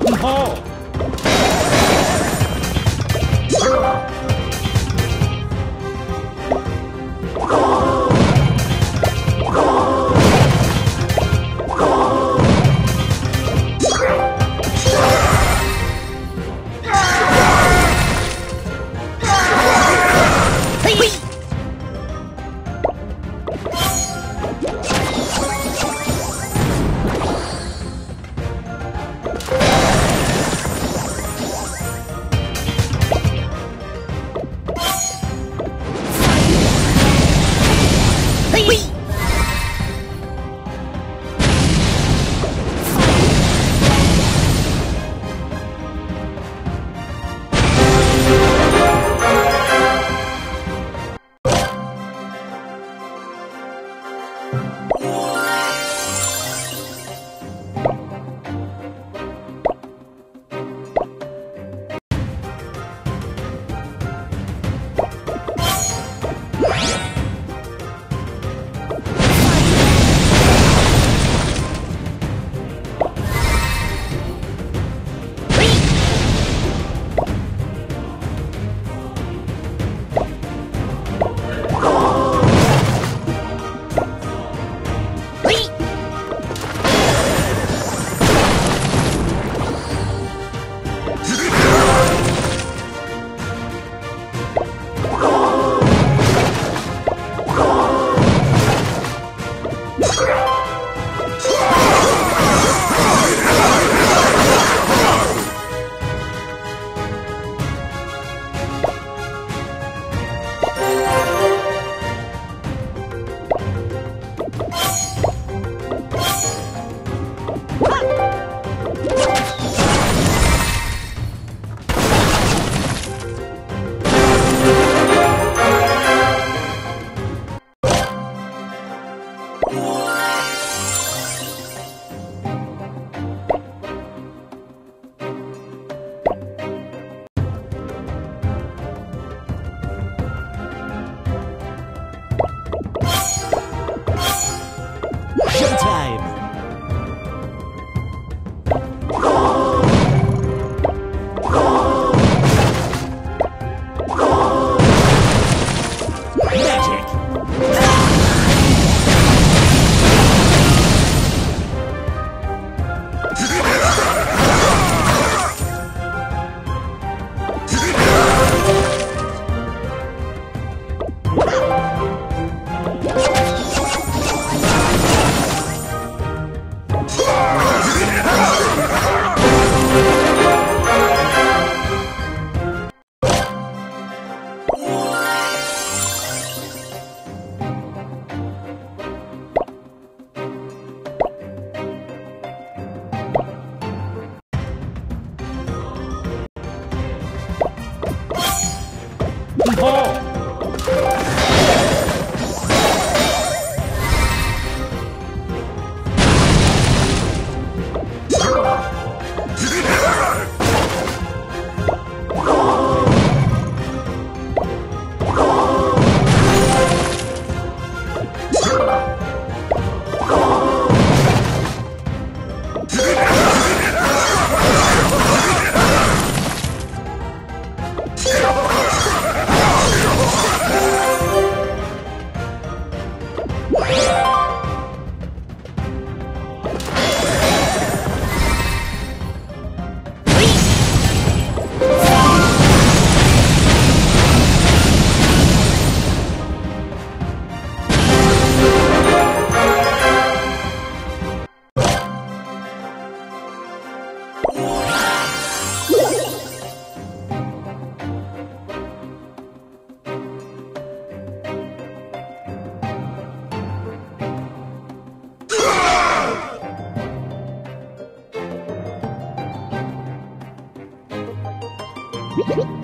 轰好ん?